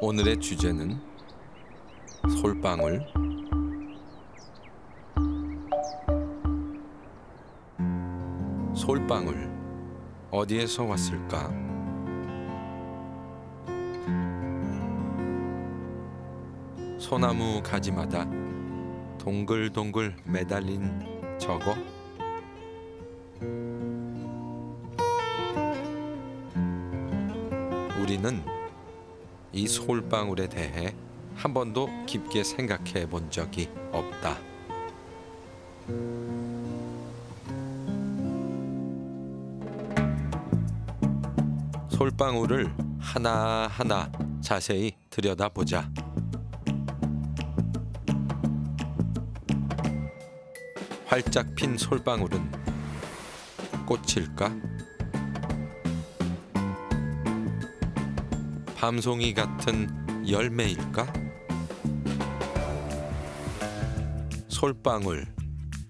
오늘의 주제는 솔방울 솔방울 어디에서 왔을까? 소나무 가지마다 동글동글 매달린 저거 우리는 이 솔방울에 대해 한 번도 깊게 생각해 본 적이 없다. 솔방울을 하나하나 자세히 들여다보자. 활짝 핀 솔방울은 꽃일까? 밤송이 같은 열매일까? 솔방울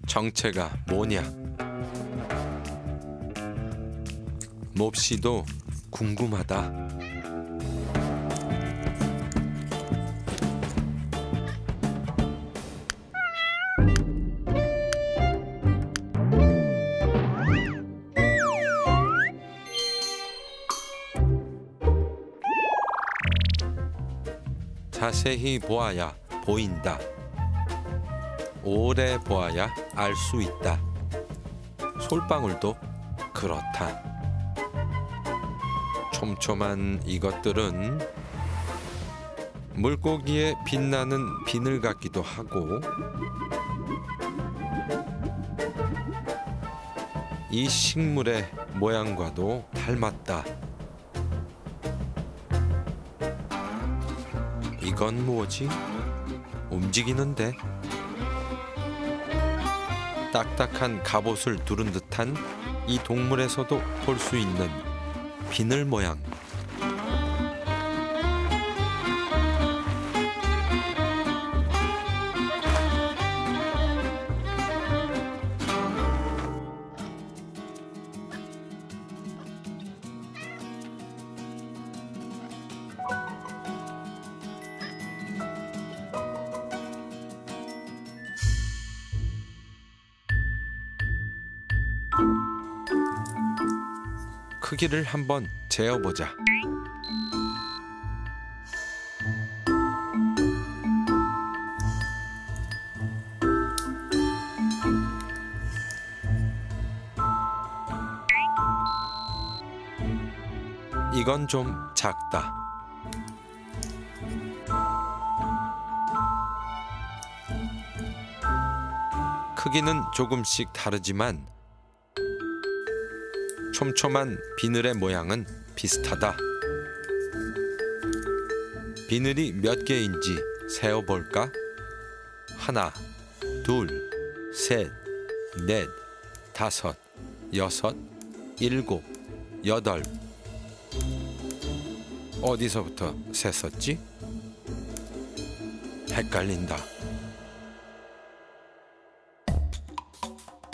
정체가 뭐냐? 몹시도 궁금하다. 자세히 보아야 보인다. 오래 보아야 알 수 있다. 솔방울도 그렇다. 촘촘한 이것들은 물고기에 빛나는 비늘 같기도 하고 이 식물의 모양과도 닮았다. 이건 뭐지? 움직이는데? 딱딱한 갑옷을 두른 듯한 이 동물에서도 볼 수 있는 비늘 모양. 크기를 한번 재어보자. 이건 좀 작다. 크기는 조금씩 다르지만 촘촘한 비늘의 모양은 비슷하다. 비늘이 몇 개인지 세어볼까? 하나, 둘, 셋, 넷, 다섯, 여섯, 일곱, 여덟. 어디서부터 셌었지? 헷갈린다.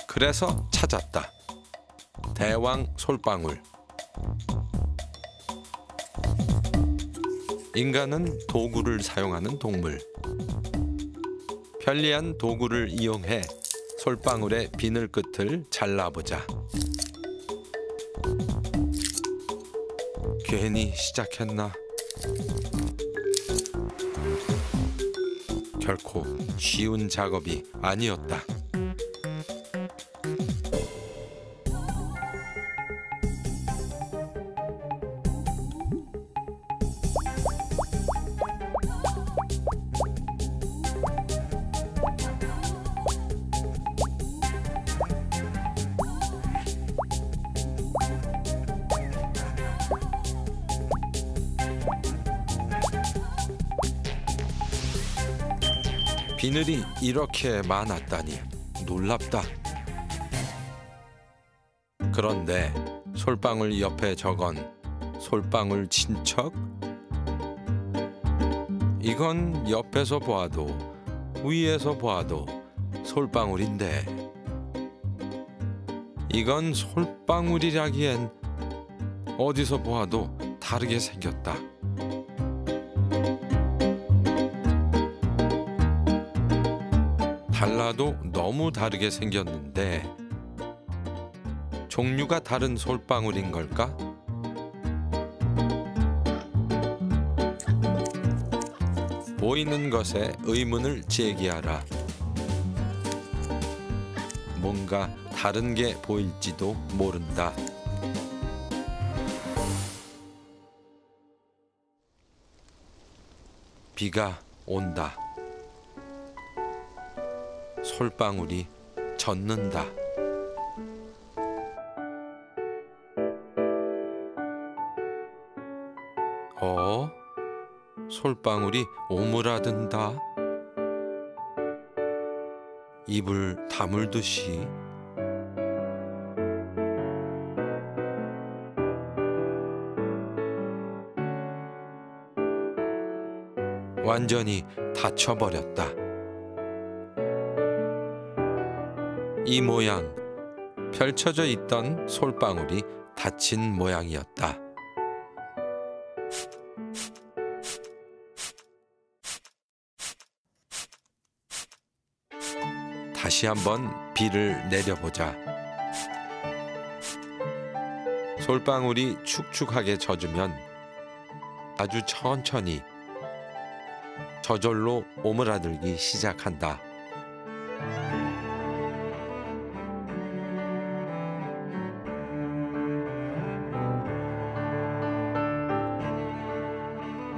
그래서 찾았다. 대왕 솔방울. 인간은 도구를 사용하는 동물. 편리한 도구를 이용해 솔방울의 비늘 끝을 잘라보자. 괜히 시작했나? 결코 쉬운 작업이 아니었다. 비늘이 이렇게 많았다니 놀랍다. 그런데 솔방울 옆에 적은 솔방울 친척? 이건 옆에서 보아도 위에서 보아도 솔방울인데 이건 솔방울이라기엔 어디서 보아도 다르게 생겼다. 달라도 너무 다르게 생겼는데 종류가 다른 솔방울인 걸까? 보이는 것에 의문을 제기하라. 뭔가 다른 게 보일지도 모른다. 비가 온다. 솔방울이 젖는다. 어? 솔방울이 오므라든다. 입을 다물듯이 완전히 닫혀버렸다. 이 모양 펼쳐져 있던 솔방울이 닫힌 모양이었다. 다시 한번 비를 내려보자. 솔방울이 축축하게 젖으면 아주 천천히 저절로 오므라들기 시작한다.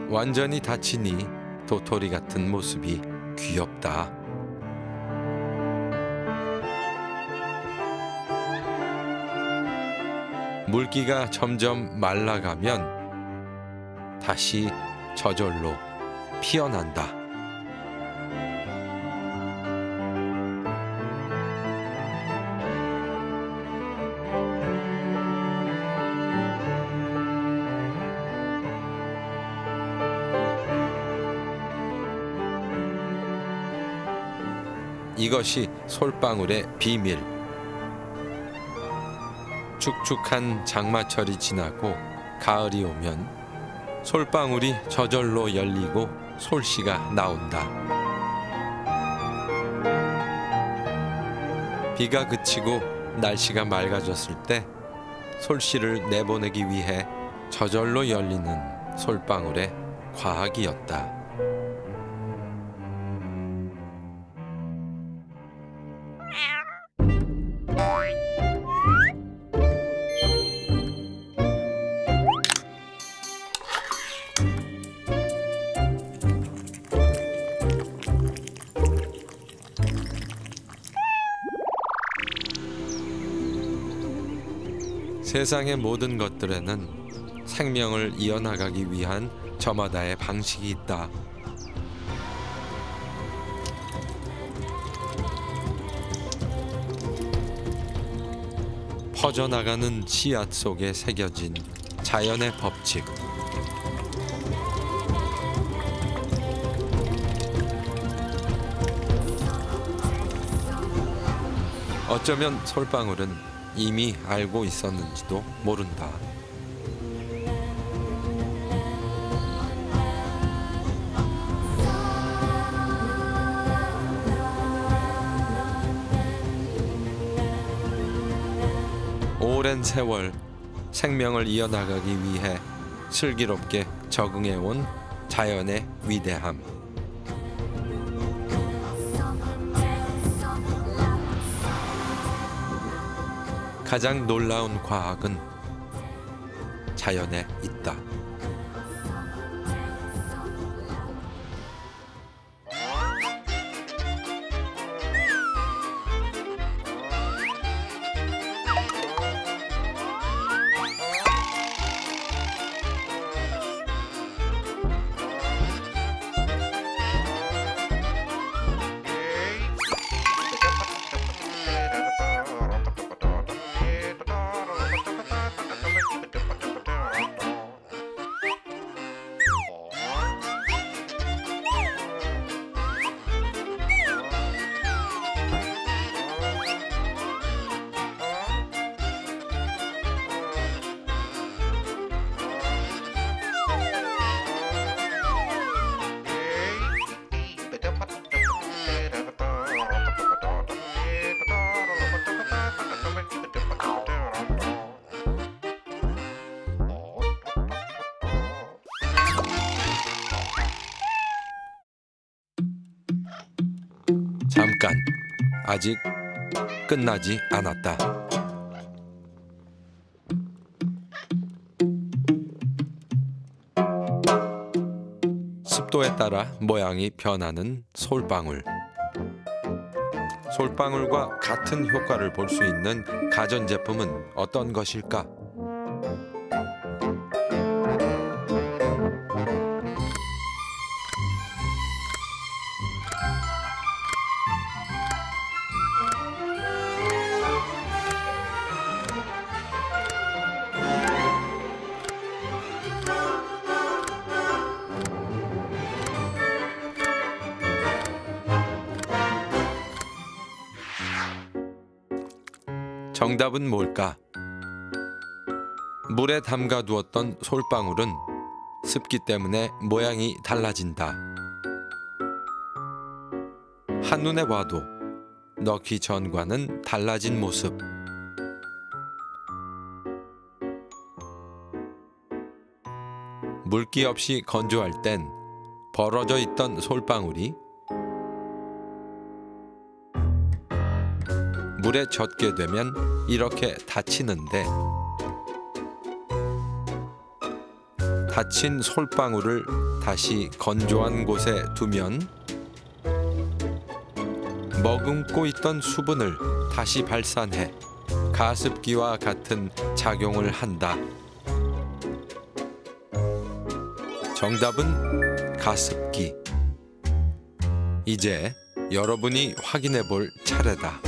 완전히 닫히니 도토리 같은 모습이 귀엽다. 물기가 점점 말라가면 다시 저절로 피어난다. 이것이 솔방울의 비밀. 축축한 장마철이 지나고 가을이 오면 솔방울이 저절로 열리고 솔씨가 나온다. 비가 그치고 날씨가 맑아졌을 때 솔씨를 내보내기 위해 저절로 열리는 솔방울의 과학이었다. 세상의 모든 것들에는 생명을 이어나가기 위한 저마다의 방식이 있다. 퍼져나가는 씨앗 속에 새겨진 자연의 법칙. 어쩌면 솔방울은 이미 알고 있었는지도 모른다. 오랜 세월 생명을 이어나가기 위해 슬기롭게 적응해온 자연의 위대함. 가장 놀라운 과학은 자연에 있다. 잠깐 아직 끝나지 않았다. 습도에 따라 모양이 변하는 솔방울. 솔방울과 같은 효과를 볼 수 있는 가전제품은 어떤 것일까? 정답은 뭘까? 물에 담가 두었던 솔방울은 습기 때문에 모양이 달라진다. 한눈에 봐도 넣기 전과는 달라진 모습. 물기 없이 건조할 땐 벌어져 있던 솔방울이 물에 젖게 되면 이렇게 닫히는데 닫힌 솔방울을 다시 건조한 곳에 두면 머금고 있던 수분을 다시 발산해 가습기와 같은 작용을 한다. 정답은 가습기. 이제 여러분이 확인해 볼 차례다.